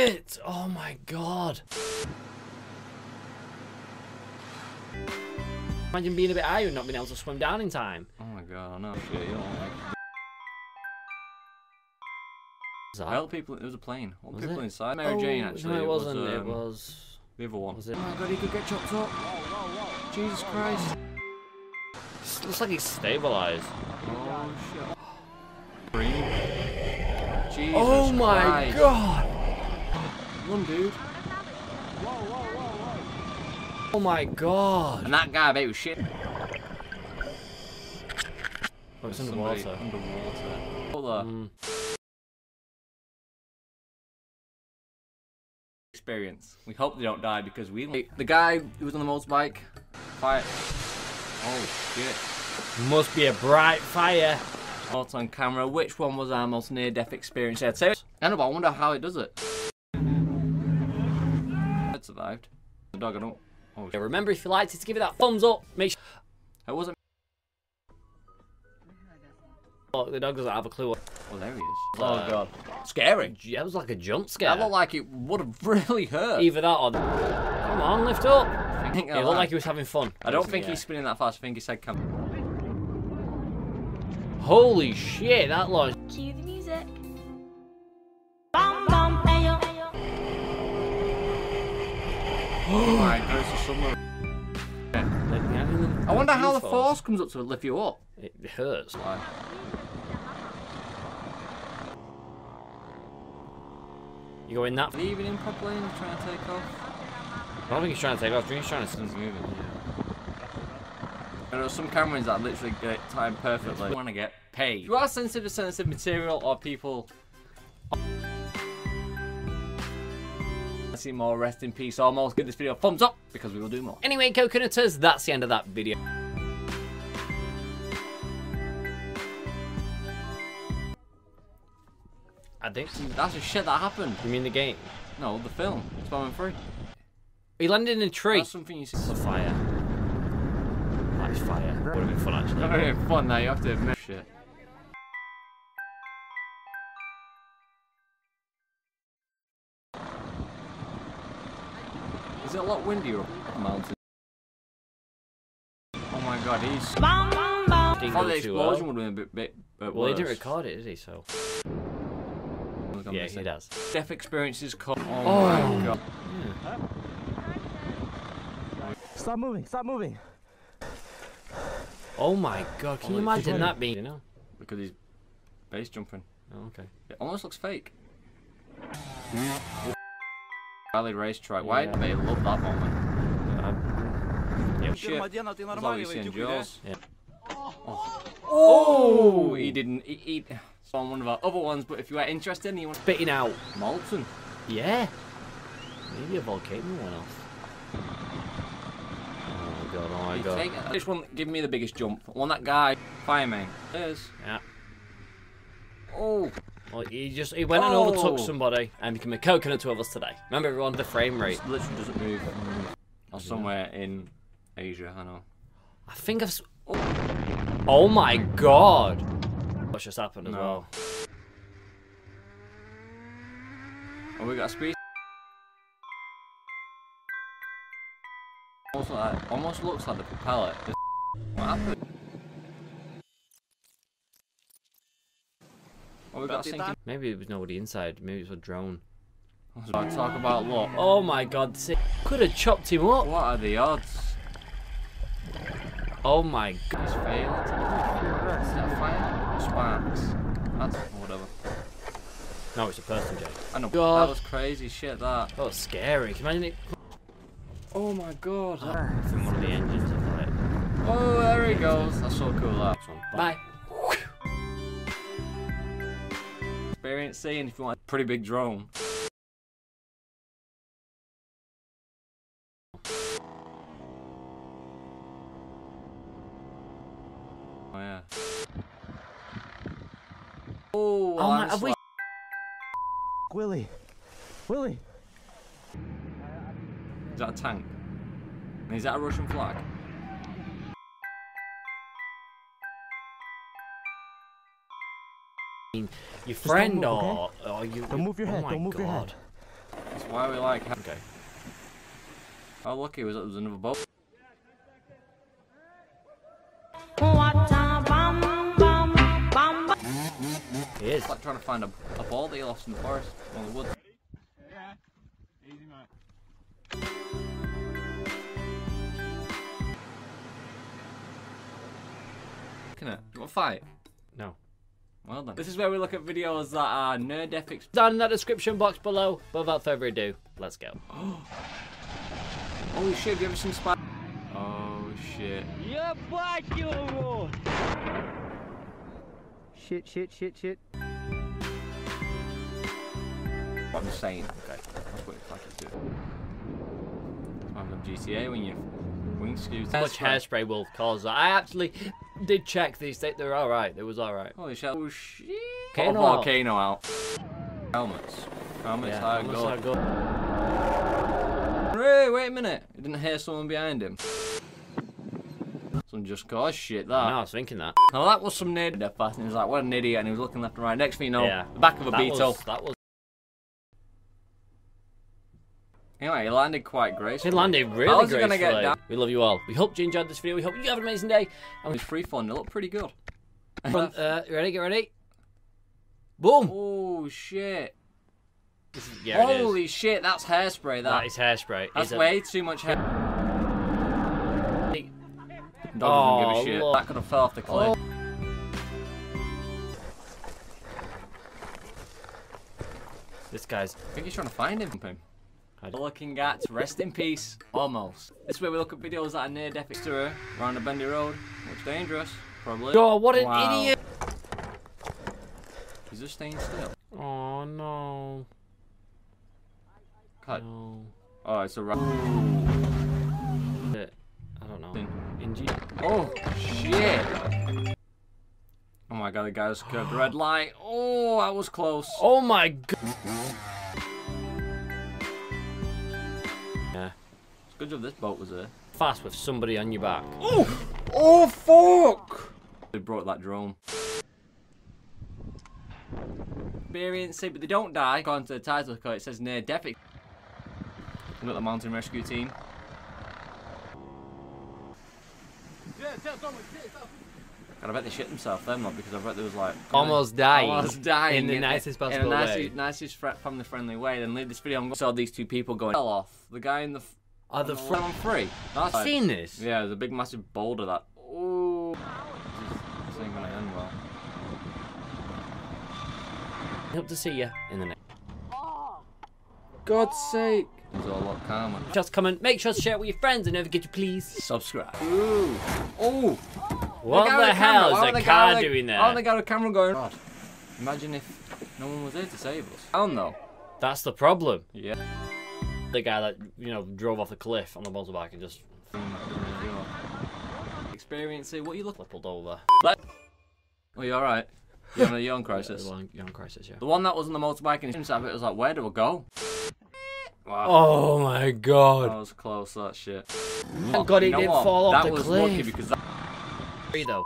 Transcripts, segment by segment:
It. Oh my god. Imagine being a bit higher and not being able to swim down in time. Oh my god, I know. Shit, you don't like. Is that- I helped people. It was a plane. What Was people it? inside? Mary Oh, Jane, actually. No, it wasn't. it um, was. the other one. Was it? Oh my god, he could get chopped up. Jesus Christ. It looks like he's stabilized. Oh shit. Jesus oh my Christ. god. Run, dude. Oh my god. And that guy, mate, was shit. Oh, it's Somebody underwater. Underwater. Hold on. Mm. Experience. We hope they don't die because we. The guy who was on the motorbike. Fire. Oh shit. Must be a bright fire. Caught on camera. Which one was our most near-death experience? I'd say. I know, but I wonder how it does it. It survived. The dog, I don't. Oh, Yeah, remember, if you liked it, to give it that thumbs up. Make sure. It wasn't. Oh, the dog doesn't have a clue. What... Oh, there he is. Uh, Oh god. Scary. That was like a jump scare. That looked like it would have really hurt. Either that or. Come on, lift up. I think It looked like he was having fun. I don't think Yeah. he's spinning that fast. I think he said come. Holy shit, that launched. Cue the music. Oh my god, it's. I wonder how the force comes up to lift you up. It hurts. Why? You go in that. Leaving him properly and trying to take off. I don't think he's trying to take off. I think he's trying to. He's moving. There are some cameras that literally get it timed perfectly. You want to get paid. You are sensitive to sensitive material or people. See more. Rest in peace. Almost give this video a thumbs up because we will do more. Anyway, coconuters, that's the end of that video. I think. That's the shit that happened. You mean the game? No, the film. Spider-Man 3. He landed in a tree. That's something you see. The fire. That is fire. Would have been fun actually. Very fun now, you have to admit. Shit. A lot windier up the mountain? Oh my god, he's. Bum bum. I Didn't thought the explosion well. would have been a bit, bit, bit Well, he didn't record it, did he? So. Look, Yeah, he does. Death experiences come. Oh, Oh. my god. Stop moving, stop moving. Oh my god, can you imagine that being, you know? Look at his base jumping. Oh, okay. It almost looks fake. Rally racetrack. Why Yeah. did they love that moment? Yeah. Shit. ты That's what we see in Jaws. Yeah. Oh. oh. oh, he didn't. He, he saw one of our other ones, but if you are interested, and you want Spitting out. molten. Yeah. Maybe a volcano went off. Oh my god, oh my You god. take it. This one, give me the biggest jump. One that guy, fireman. There's. Yeah. Oh, Well, he just he went and overtook Oh. somebody and became a coconut to us today. Remember everyone, the frame rate. it literally doesn't move. Or somewhere in Asia, I know. I think I've. s- Oh my god! What's just happened as No. well? Oh, we got a speed. Almost, like, almost looks like the propeller. What happened? Oh, we got a sinking. Maybe it was nobody inside. Maybe it was a drone. I was about to talk about luck. Oh my god! Could have chopped him up. What are the odds? Oh my god! He's failed. Is that fire? Or sparks? That's whatever. No, it's a person, Jay. I know. God. That was crazy shit. That. That was scary. Can you imagine it? Oh my god. From one of the engines of like. Oh, there he goes. That's so cool. That. Bye. Experience seeing if you want a pretty big drone. Oh yeah. Oh, Oh my! I'm Have we? Willie, Willie. Is that a tank? And is that a Russian flag? Your friend move, or or you? Don't move your oh head, my don't move your God. That's Why we like? Okay. Oh, look, it was, it was another boat. He is. It's like trying to find a, a ball that you lost in the forest. Well, the woods. Looking at you want to fight? No. Well done. This is where we look at videos that are nerdefic. Down in that description box below. But without further ado, let's go. Holy shit! Have you ever seen Spider? Oh shit! Shit, shit, shit, shit. I'm just saying. Okay. That's what it's like to do. I love GTA when you wing skews. How much hairspray will cause that? I actually did check these. They, they're alright. It was alright. Holy shit! Oh shit! Volcano oh, out. volcano out. Helmets. Helmets. Yeah, how almost good. good. Wait, wait a minute. You didn't hear someone behind him. Some just cause shit, that. No, I was thinking that. Now that was some nerd pass, and he was like, what an idiot, and he was looking left and right. Next thing you know, Yeah. the back of a That beetle. was, that was. Anyway, he landed quite gracefully. It landed really gracefully. gonna get down? We love you all. We hope you enjoyed this video. We hope you have an amazing day. And It was free fun, it looked pretty good. we uh, you ready? Get ready. Boom. oh shit. Yeah. Holy shit, that's hairspray, that. That is hairspray. that's It's a- way too much hair. Dog Oh, doesn't give a shit. look. That could have fell off the cliff. This guy's. I think he's trying to find him. Him. I don't- Looking at rest in peace, almost. This way we look at videos that are near death history, around a bendy road, much dangerous, probably. Oh, what an Wow. idiot! He's just staying still. Oh no. Cut. No. Oh, it's a Shit. I don't know. In, Inji. Oh, shit. Oh my god, the guy just curved the red light. Oh, I was close. Oh my god. Good job this boat was there. Fast with somebody on your back. Oh, Oh, fuck! They brought that drone. Experience it, but they don't die. According to the title card, it says near death. We've got the mountain rescue team. God, I bet they shit themselves then, not because I bet there was like Almost dying. almost dying In the in- nicest in possible a nicest, way. nicest fr- family-friendly way. Then leave this video. I'm going to saw these two people going fell off. The guy in the f- Are the front. on three. That's I've seen this. yeah, there's a big massive boulder that. Oh, this, this ain't gonna end well. Hope to see you in the next. God's sake! It's all a lot calmer. Just comment. Make sure to share it with your friends and don't forget to please. Subscribe. Ooh. Oh. What guy the, hell is would the car the- doing Why would the there? guy with camera going? God. Imagine if no one was there to save us. I don't know. That's the problem. Yeah. The guy that you know drove off the cliff on the motorbike and just Experience it. What you look like? flipped over. Oh, you alright? You're on a yawn The crisis. young crisis, yeah. The one that was on the motorbike and himself, it was like, where do I go? Wow. Oh my That god. was close, that shit. Thank God You he know didn't what? fall off that the was cliff. lucky because that Free though.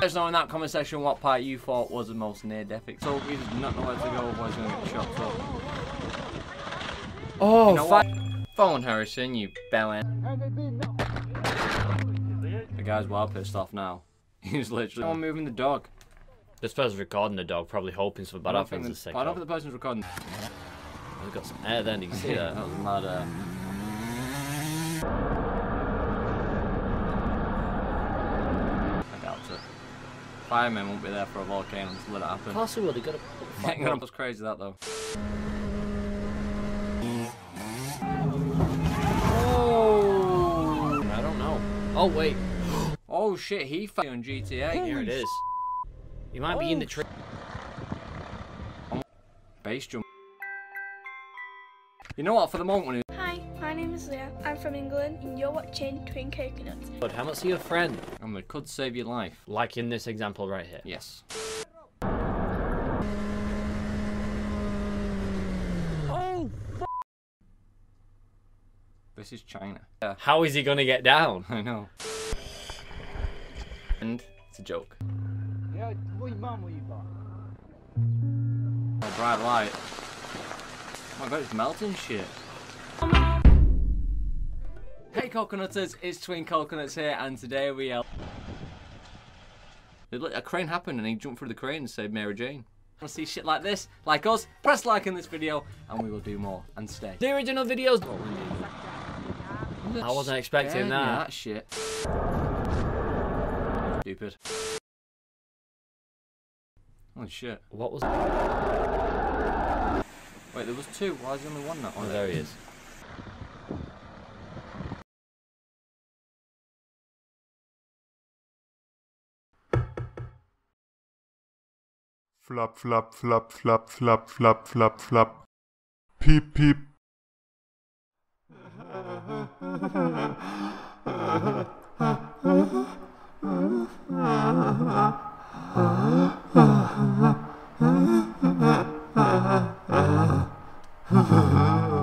Let us know in that comment section what part you thought was the most near death. So we just not know where to go, otherwise you're gonna get shot up. Oh, You know what? Phone Harrison, you bellend. The guy's well pissed off now. He's literally someone moving the dog. This person's recording the dog, probably hoping some I bad don't think happens. the, Sick I don't dog. think the person's recording. He's got some air then. Did you see that that? was mad. Uh... I doubt it. Firemen won't be there for a volcano. Just let it happen. Of course he will. He got a. That was crazy that though. Oh! I don't know. Oh wait, Oh shit, he fell on GTA. here it is. He might be in the oh, tree. Base jump. You know what? For the moment, when he Hi, my name is Leah. I'm from England, and you're watching Twin Coconuts. But how much are your friend? and it could save your life. Like in this example right here. Yes. Oh, This is China. Yeah, How is he gonna get down? I know. And it's a joke. Oh, bright light. Oh my god, it's melting shit. Hey coconutters, it's Twin Coconuts here, and today we are. A crane happened and he jumped through the crane and saved Mary Jane. Want to see shit like this? Like us? Press like in this video, and we will do more. And stay. The original videos. I wasn't expecting that. that shit. Stupid. Holy shit. What was? Wait, there was two. Why is there only one now? Oh, there he is. Flap, flap, flap, flap, flap, flap, flap, flap. Piep, piep. Oh.